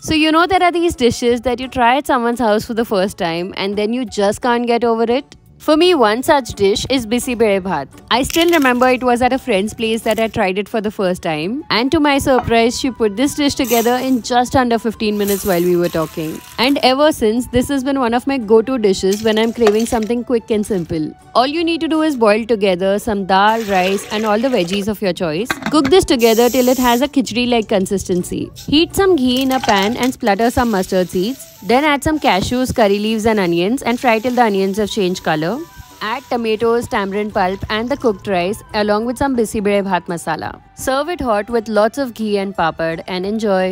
So, you know, there are these dishes that you try at someone's house for the first time and then you just can't get over it? For me, one such dish is bisi bele bath. I still remember it was at a friend's place that I tried it for the first time. And to my surprise, she put this dish together in just under 15 minutes while we were talking. And ever since, this has been one of my go-to dishes when I'm craving something quick and simple. All you need to do is boil together some dal, rice and all the veggies of your choice. Cook this together till it has a khichdi-like consistency. Heat some ghee in a pan and splatter some mustard seeds. Then add some cashews, curry leaves and onions and fry till the onions have changed color. Add tomatoes, tamarind pulp and the cooked rice along with some bisi bele bath masala. Serve it hot with lots of ghee and papad and enjoy.